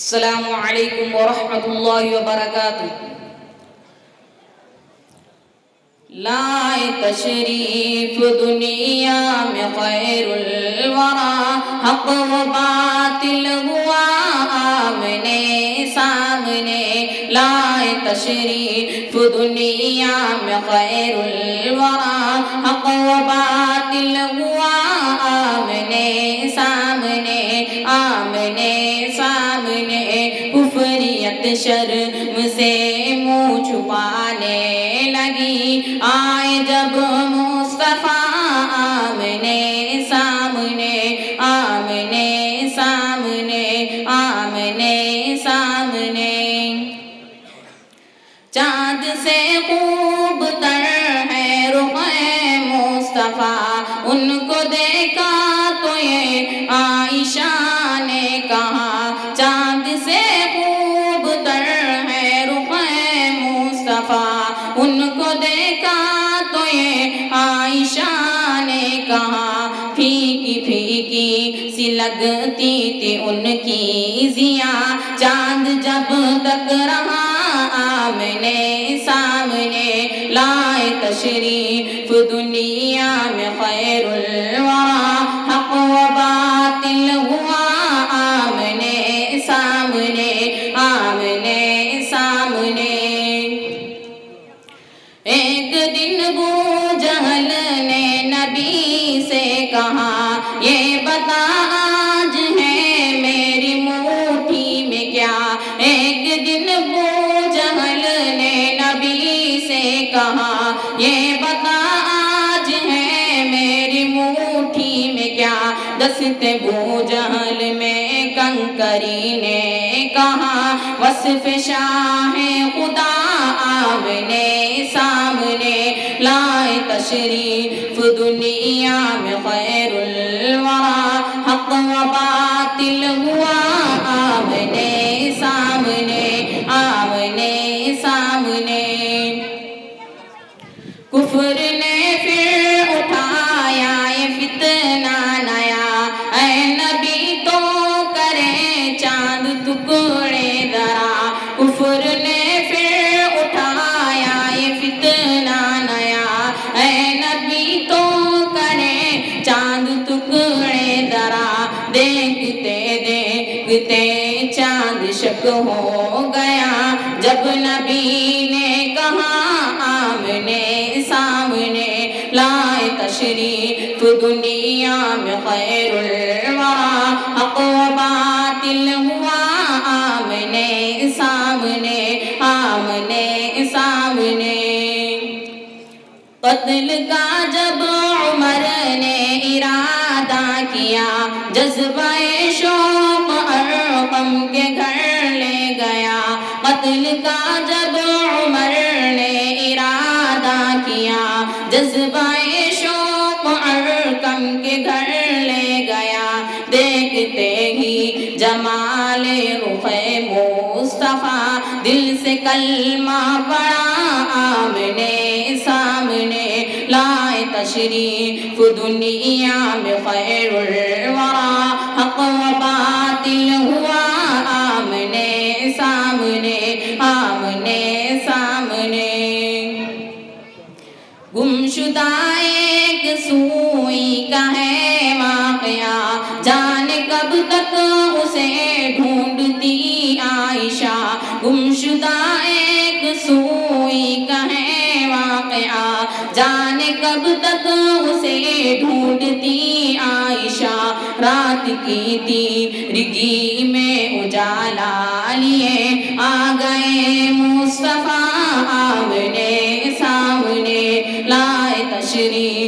السلام علیکم ورحمۃ اللہ وبرکاتہ لائے تشریف دنیا میں خیر الورا حق و باطل ہوا آمنے سامنے لائے تشریف دنیا میں خیر الورا حق و باطل ہوا آمنے کفریت شرم سے منہ چھپانے لگی۔ آئے جب مصطفیٰ آمنے سامنے آمنے سامنے آمنے سامنے۔ چاند سے خوب ان کو دیکھا تو یہ عائشہ نے کہا پھیکی پھیکی سی لگتی تھی ان کی زیا چاند جب تک رہا، آمنے سامنے لائے تشریف دنیا میں خیر الورا یہ بتا آج ہے میری موٹھی میں کیا دست بو جہل میں کنکری نے کہا، وصف شاہ خدا آمنے سامنے لائے تشریف دنیا میں خیر الورا، حق و باطل ہوا آمنے سامنے آمنے سامنے۔ کفر نے پھر اٹھایا، یہ فتنہ نیا۔ اے نبی، تو کرے چاند ٹکڑے ذرا۔ کفر نے پھر اٹھایا، یہ فتنہ نیا۔ اے نبی، تو کرے چاند ٹکڑے ذرا۔ دیکھتے دیکھتے چاند شک ہو گیا۔ جب نبی نے کہا، آمنے تشریف دنیا میں خیر الورا حق و باطل ہوا آمنے سامنے آمنے سامنے قتل کا جب عمر نے ارادہ کیا، جذبہ شوق ارقم کے گھر لے گیا. قتل کا جب عمر نے ارادہ کیا، جذبہ کلمہ پڑا آمنے سامنے، لائے تشریف دنیا میں خیر الورا، حق و باطل ہوا آمنے سامنے آمنے سامنے۔ گمشدہ ایک سوئی کا ہے واقعہ جانے کب تک اسے ڈھونڈتی کب تک اسے ڈھونڈتی عائشہ، رات کی تیرگی میں اجالا لیے آ گئے مصطفیٰ آمنے سامنے، لائے تشریف